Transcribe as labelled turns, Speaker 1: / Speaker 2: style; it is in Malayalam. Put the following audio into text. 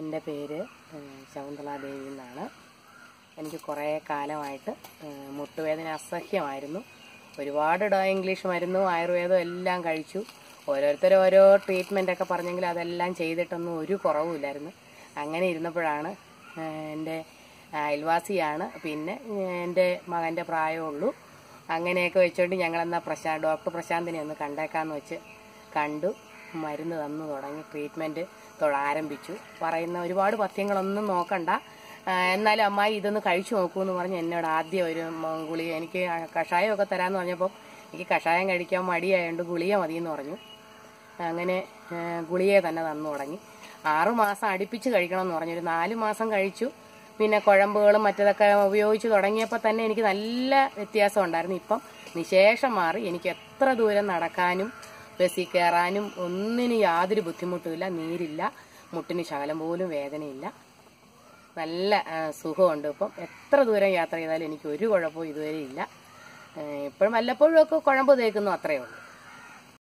Speaker 1: എന്റെ പേര് ശകുന്തളാദേവി ദേവി എന്നാണ്. എനിക്ക് കുറേ കാലമായിട്ട് മുട്ടുവേദന അസഹ്യമായിരുന്നു. ഒരുപാട് ഡോ ഇംഗ്ലീഷ് മരുന്നും ആയുർവേദം എല്ലാം കഴിച്ചു. ഓരോരുത്തർ ഓരോ ട്രീറ്റ്മെന്റൊക്കെ പറഞ്ഞെങ്കിൽ അതെല്ലാം ചെയ്തിട്ടൊന്നും ഒരു കുറവുമില്ലായിരുന്നു അങ്ങനെ ഇരുന്നപ്പോഴാണ് എന്റെ അയൽവാസിയാണ് പിന്നെ എന്റെ മകന്റെ പ്രായമുള്ളൂ അങ്ങനെയൊക്കെ വെച്ചുകൊണ്ട് ഞങ്ങളെന്നാ പ്രശാന്ത് ഡോക്ടർ പ്രശാന്തിനെ ഒന്ന് കണ്ടേക്കാന്ന് വെച്ച് കണ്ടു. മരുന്ന് തന്നു തുടങ്ങി ട്രീറ്റ്മെന്റ് ആരംഭിച്ചു. പറയുന്ന ഒരുപാട് പഥ്യങ്ങളൊന്നും നോക്കണ്ട. എന്നാലും അമ്മായി ഇതൊന്ന് കഴിച്ചു നോക്കൂ എന്ന് പറഞ്ഞ് എന്നോട് ആദ്യം ഒരു ഗുളിക എനിക്ക് കഷായമൊക്കെ തരാമെന്ന് പറഞ്ഞപ്പോൾ എനിക്ക് കഷായം കഴിക്കാൻ മടിയായതുകൊണ്ട് ഗുളിക മതി എന്ന് പറഞ്ഞു. അങ്ങനെ ഗുളിയെ തന്നെ തന്നു തുടങ്ങി. ആറുമാസം അടുപ്പിച്ച് കഴിക്കണം എന്ന് പറഞ്ഞു. ഒരു നാല് മാസം കഴിച്ചു. പിന്നെ കുഴമ്പുകളും മറ്റതൊക്കെ ഉപയോഗിച്ച് തുടങ്ങിയപ്പോൾ തന്നെ എനിക്ക് നല്ല വ്യത്യാസം ഉണ്ടായിരുന്നു. ഇപ്പം നിശേഷം മാറി. എനിക്ക് എത്ര ദൂരം നടക്കാനും ബസ്സിൽ കയറാനും ഒന്നിനും യാതൊരു ബുദ്ധിമുട്ടുമില്ല നീരില്ല മുട്ടിന് ശകലം പോലും വേദനയില്ല. നല്ല സുഖമുണ്ട് ഇപ്പം. എത്ര ദൂരം യാത്ര ചെയ്താലും എനിക്ക് ഒരു കുഴപ്പവും ഇതുവരെ ഇല്ല. ഇപ്പോഴും വല്ലപ്പോഴും ഒക്കെ കുഴമ്പ് തേക്കുന്നു അത്രയേ ഉള്ളൂ.